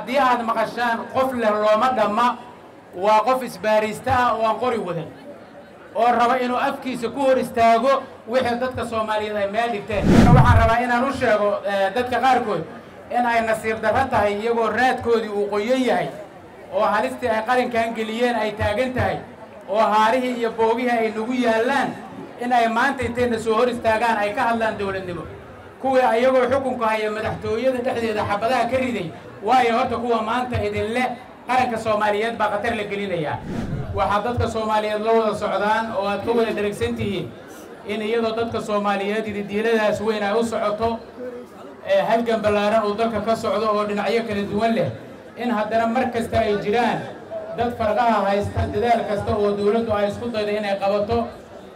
haddii aad maqashaan qof leh looma dhamma waa qof isbaaraysta ah oo aan qori wadan oo raba inuu afkiisa ku hor istaago wixii dadka soomaaliyeed ay meel dhigteen. Waxaan rabaa inaan u sheego dadka qaarkood in ay nasiib darro tahay iyagoo raadkoodii uu qoyan yahay oo halistii ay qalinkan geliyeen ay taagan tahay oo haarihii iyo boogihii ay nagu yaallaan in ay maanta intayna soo hor istaagaan ay ka hadlaan dowladnimo. Kuwii ayagoo xukunka haya madaxtooyada dhexdeeda xabadaha ka riday waayo horta kuwa maanta idin leh qaranka soomaaliyeed baa khatar la gelinayaa waxaa dadka soomaaliyeed la wada socdaan oo aad ka wada dheragsan tihiin in iyadoo dadka soomaaliyeed ididiiladaas weyn ay u socoto halgan ballaaran uu dalka ka socdo oo dhinacyo kala duwan leh. In haddana mar kasta ay jiraan dad farqaha haysta dadaal kasta oo dawladdu ay isku dayda inay qabato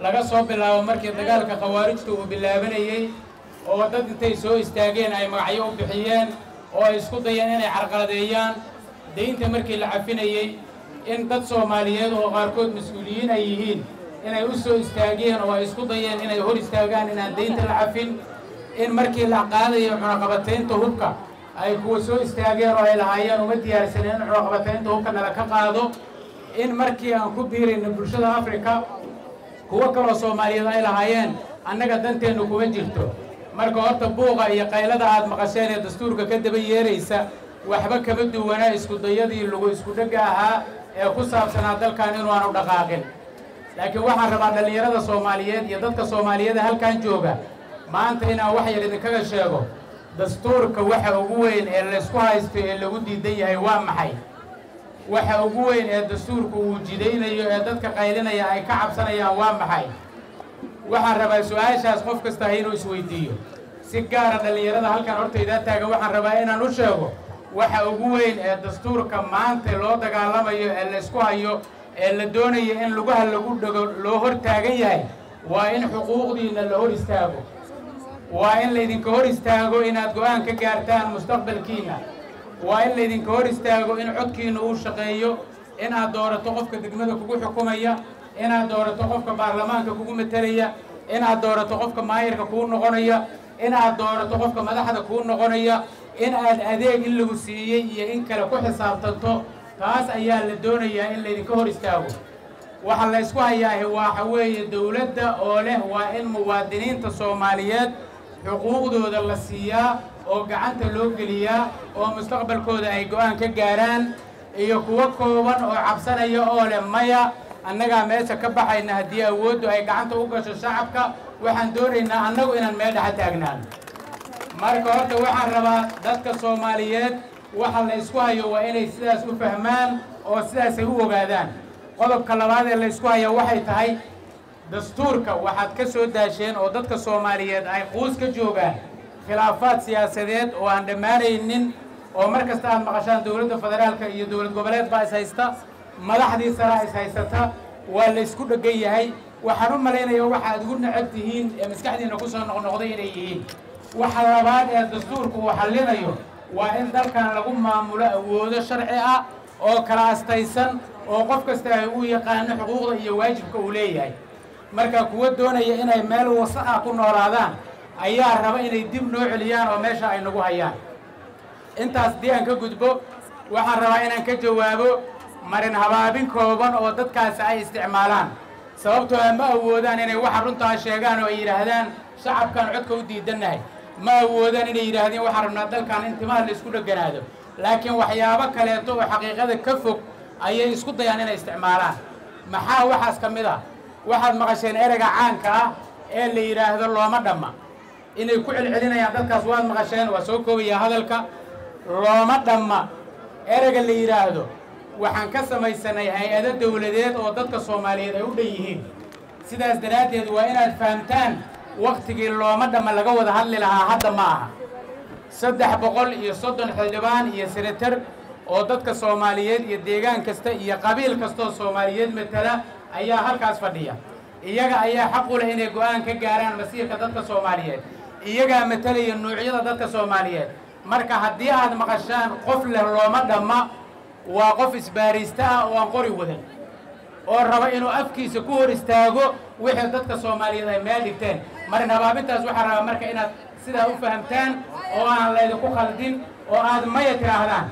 laga soo bilaabo markii dagaalka khawaarijta uu bilaabanayey oo dad intay soo istaageen ay magacyo u bixiyeen oo ay isku dayeen inay carqaladeeyaan. Daynta markii la cafinayey in dad soomaaliyeed oo qaarkood mas'uuliyiin ay yihiin inay u soo istaageen oo ay isku dayeen inay hor istaagaan inaan daynta la cafin in markii la qaadayo cunaqabataynta hubka ay kuwa soo istaageen oo ay lahaayeen uma diyaarsaneen in cunaqabataynta hubka nala ka qaado in markii aan ku biirayna bulshada afrika kuwo kaloo soomaaliyeed ay lahaayeen annaga danteennu kuma jirto marka horta buuqa iyo qaylada aad maqasheen ee dastuurka ka daba yeeraysa waxba kama duwanaa iskudayadii lagu iskudhegga ahaa ee ku saabsanaa dalkan inu aanu dhaqaaqin. Laakiin waxaan rabaa dhallinyarada soomaaliyeed iyo dadka soomaaliyeed halkan jooga maanta inaan wax yar idinkaga sheego dastuurka waxa ugu weyn ee laysku haysto ee lagu diidan yahay waa maxay? Waxa ugu weyn ee dastuurku uu jidaynayo ee dadka qaylinaya ay ka cabsanayaan waa maxay waxaan rabaa su'aashaas qof kasta inuu isweydiiyo. Si gaara dhallinyarada halkan hortaydaa taagan waxaan rabaa inaan u sheego waxa ugu weyn ee dastuurka maanta loo dagaalamayo ee laysku hayo ee la doonayo in lugaha lagu dhego loo hor taagan yahay waa in xuquuqdiinna la hor istaago. Waa in laydinka hor istaago inaad go'aan ka gaartaan mustaqbalkiinna waa in laydinka hor istaago in codkiinna uu shaqeeyo inaad doorato qofka degmada kugu xukumaya inaad doorato qofka baarlamaanka kugu matelaya inaad doorato qofka maayirka kuu noqonaya inaad doorato qofka madaxda kuu noqonaya in aad adeeg in lagu siiyey iyo in kale ku xisaabtanto taas ayaa la doonayaa in laydinka hor istaago. Waxa la ysku hayaahi waxa weeye dowladda oo leh waa in muwaadiniinta soomaaliyeed xuquuqdooda la siiyaa oo gacanta loo geliyaa oo mustaqbalkooda ay go'aan ka gaaraan iyo kuwo kooban oo cabsanaya oo leh maya annagaa meesha ka baxayna haddii awooddu ay gacanta u gasho shacabka waxaan doonaynaa annagu inaan meel dhexa taagnaan marka horta waxaan rabaa dadka soomaaliyeed waxa la ysku hayo waa inay sidaas u fahmaan oo sidaasay u ogaadaan. Qodobka labaad ee la ysku hayo waxay tahay dastuurka. Waxaad ka soo daasheen oo dadka soomaaliyeed ay quus ka joogaan khilaafaad siyaasadeed oo aan dhammaanaynin oo mar kasta aad maqashaan dowladda federaalka iyo dowlad goboleed baa is haysta madaxdii saraa is haysata waa la ysku dheggan yahay. Waxaan u malaynaya waxa aad ugu necab tihiin ee maskaxdiina ku soo noqnoqday inay yihiin. Waxa labaad ee dastuurku uu xallinayo waa in dalkan lagu maamulo awoodo sharci ah oo kala astaysan oo qof kasta ay u yaqaano xuquuqda iyo waajibka uu leeyahay. Marka kuwa doonaya inay meel wasaqa ku noolaadaan ayaa raba inay dib noo celiyaan oo meesha ay nagu hayaan. Intaas haddii aan ka gudbo waxaan rabaa inaan ka jawaabo marin habaabin kooban oo dadkaasi ay isticmaalaan. Sababtoo a ma awoodaan inay waxa runtaa sheegaan oo ay yidhaahdaan shacabkan codka u diidannahay. Ma awoodaan inay yidhaahdeen waxaan rabnaa dalkan in timaha la isku dheganaado. Laakiin waxyaabo kaleeto oo xaqiiqada ka fog ayay isku dayaan inay isticmaalaan. Maxaa waxaas ka mid ah? Waxaad maqasheen ereyga caanka ah ee la yidhaahdo looma dhamma. Inay ku celcelinayaan dadkaas waad maqasheen waa soo koobayaa hadalka. Looma dhamma. Ereyga la yidhaahdo waxaan ka samaysanay hay'ado dawladeed oo dadka soomaaliyeed ay u dhan yihiin. Sidaas daraaddeed waa inaad fahamtaan wakhtigii looma dhamma laga wada hadli lahaa hadda ma aha. Saddex boqol iyo soddon xildhibaan iyo senatar oo dadka soomaaliyeed iyo deegaan kasta iyo qabiil kastaoo soomaaliyeed matala ayaa halkaas fadhiya. Iyaga ayaa xaq u leh inay go'aan ka gaaraan masiirka dadka soomaaliyeed. Iyagaa matalaya nuucyada dadka soomaaliyeed. Marka haddii aad maqashaan qof leh looma dhamma waa qof isbaaraysta ah oo aan qori wadan. Oo raba inuu afkiisa ku hor istaago wixii dadka soomaaliyeed ay meel dhigteen. Marin habaabintaas waxaa rabaa marka inaad sidaa u fahamtaan oo aan laydinku khaldin oo aad maya tidhaahdaan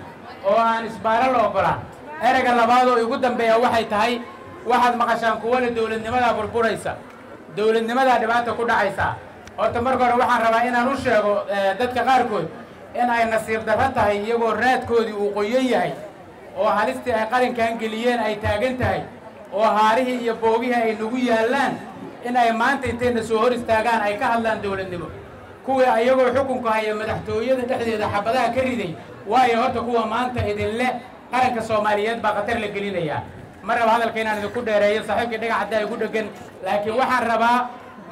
oo aan isbaaro la ogolaan ereyga labaad oo igu dambeeya waxay tahay waxaad maqashaan kuwale dowladnimadaa burburaysa dowladnimadaa dhibaata ku dhacaysa. Horta marka hore waxaan rabaa inaan u sheego dadka qaarkood in ay nasiir darro tahay iyagoo raadkoodii uu qoyan yahay oo halistii ay qalinkan geliyeen ay taagan tahay oo haarihii iyo boogihii ay nagu yaallaan in ay maanta intayna soo hor istaagaan ay ka hadlaan dowladnimo. Kuwii ayagoo xukunka haya madaxtooyada dhexdeeda xabadaha ka riday waayo horta kuwa maanta idinle qaranka soomaaliyeed baa khatar la gelinayaa ma raba hadalka inaan idinku dheereeyo saaxiibkii dhagac haddaa igu dheggan laakiin waxaan rabaa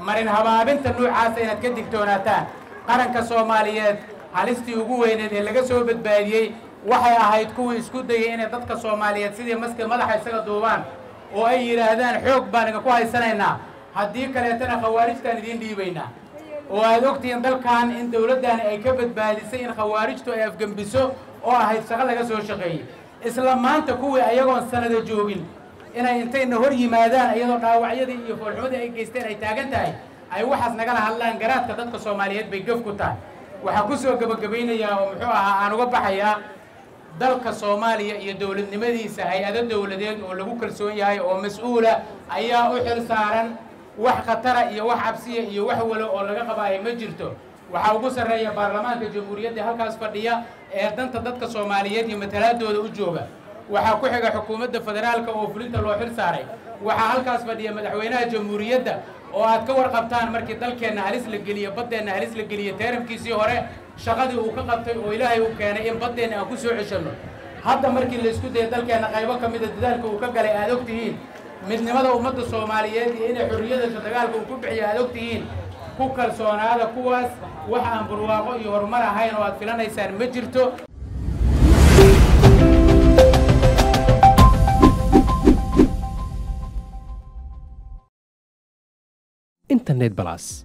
marin habaabinta nuucaasa inaad ka digtoonaataan qaranka soomaaliyeed halistii ugu weyneed ee laga soo badbaadiyey waxay ahayd kuwii isku dayay inay dadka soomaaliyeed sidii maska madaxa isaga duubaan oo ay yidhaahdaan xoog baan idinku haysanaynaa. Haddii kaleetana khawaarijtaan idiin dhiibaynaa. Oo aad ogtihiin dalkan in dawladdaani ay ka badbaadisay in khawaarijtu ay afgembiso oo ahayd shaqo laga soo shaqeeyey. Isla maanta kuwii ayagoon sanada joogin inay intayna hor yimaadaan iyadoo dhaawacyadii iyo foolxumadii ay geysteen ay taagan tahay ay waxaas nagala hadlaan garaadka dadka soomaaliyeed bay gaf ku tahay. Waxaa ku soo gebagabaynayaa oo muxuu ahaa aan uga baxayaa dalka soomaaliya iyo dowladnimadiisa hay'ado dowladeed oo lagu kalsoon yahay oo mas'uula ayaa u xil saaran wax khatara iyo wax cabsiya iyo wax walo oo laga qabaayo ma jirto. Waxaa ugu sarreeya baarlamaanka jamhuuriyadda halkaas fadhiya ee danta dadka soomaaliyeed iyo matalaadooda u jooga. Waxaa ku xiga xukuumadda federaalka oo fulinta loo xil saaray. Waxaa halkaas fadhiya madaxweynaha jamhuuriyadda oo aad ka warqabtaan markii dalkeenna halis la geliye baddeenna halis la geliye teeramkiisii hore shaqadii uu ka qabtay oo ilaahay uu keenay in baddeenna aan ku soo ceshanno hadda markii laysku daya dalkeenna qaybo ka mida dadaalka uu ka galay aad og tihiin midnimada ummadda soomaaliyeed iyo inay xorriyadasha dagaalka uu ku bixiyo aad og tihiin ku kalsoonaada kuwaas wax aan barwaaqo iyo horumar ahayn oo aad filanaysaan ma jirto. Internet balas